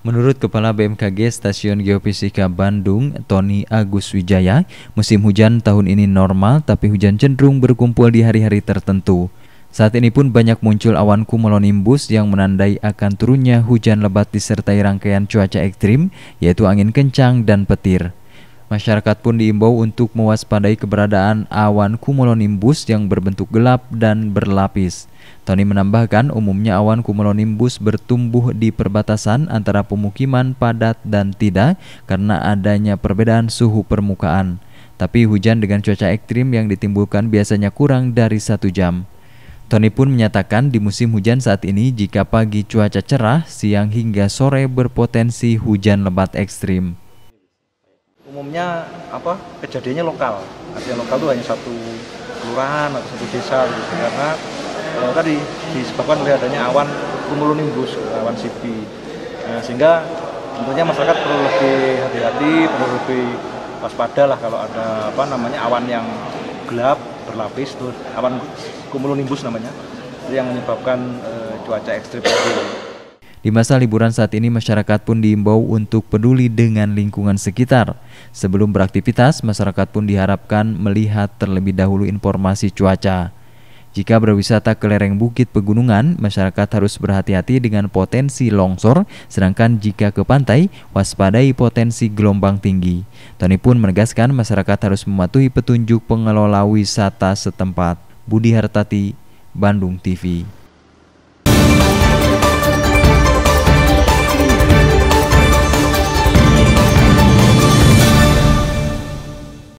Menurut Kepala BMKG Stasiun Geofisika Bandung, Tony Agus Wijaya, musim hujan tahun ini normal tapi hujan cenderung berkumpul di hari-hari tertentu. Saat ini pun banyak muncul awan cumulonimbus yang menandai akan turunnya hujan lebat disertai rangkaian cuaca ekstrim, yaitu angin kencang dan petir. Masyarakat pun diimbau untuk mewaspadai keberadaan awan cumulonimbus yang berbentuk gelap dan berlapis. Tony menambahkan umumnya awan cumulonimbus bertumbuh di perbatasan antara pemukiman padat dan tidak karena adanya perbedaan suhu permukaan. Tapi hujan dengan cuaca ekstrim yang ditimbulkan biasanya kurang dari satu jam. Tony pun menyatakan di musim hujan saat ini jika pagi cuaca cerah, siang hingga sore berpotensi hujan lebat ekstrim. Umumnya apa kejadiannya lokal, artinya lokal itu hanya satu kelurahan atau satu desa gitu. Karena uh, tadi disebabkan oleh adanya awan cumulonimbus, awan sipi. Nah, sehingga tentunya masyarakat perlu lebih hati-hati, perlu lebih waspada lah kalau ada apa namanya awan yang gelap berlapis tuh awan cumulonimbus namanya. Yang menyebabkan uh, cuaca ekstrim Di masa liburan saat ini masyarakat pun diimbau untuk peduli dengan lingkungan sekitar. Sebelum beraktivitas, masyarakat pun diharapkan melihat terlebih dahulu informasi cuaca. Jika berwisata ke lereng bukit pegunungan, masyarakat harus berhati-hati dengan potensi longsor, sedangkan jika ke pantai, waspadai potensi gelombang tinggi. Tony pun menegaskan masyarakat harus mematuhi petunjuk pengelola wisata setempat. Budi Hartati, Bandung TV.